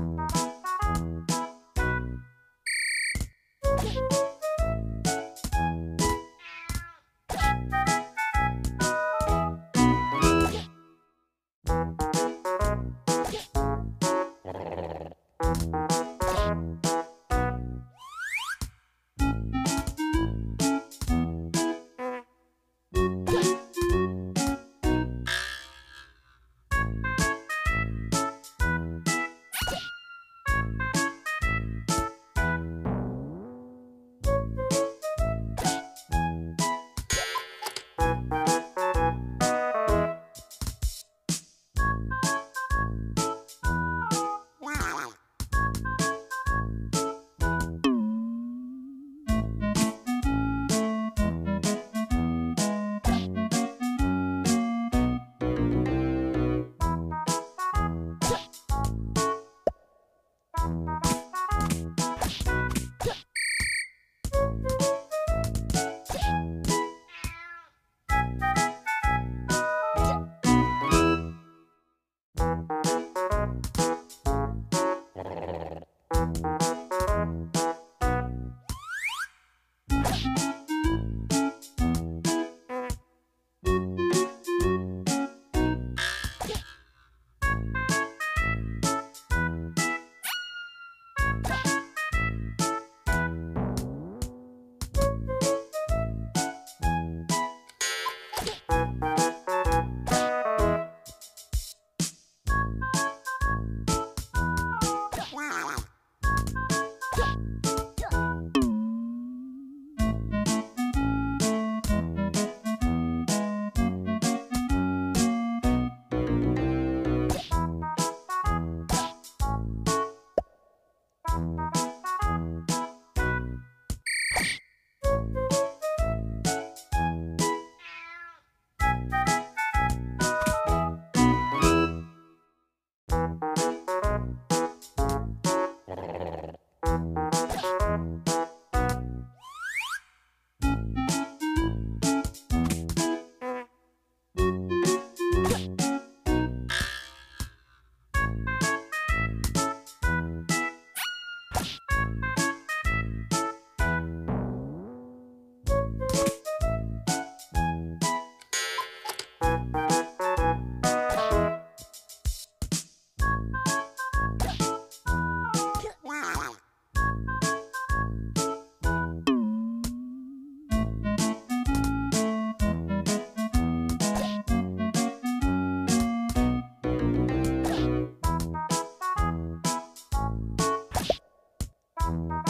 Bye. Bye. Thanks.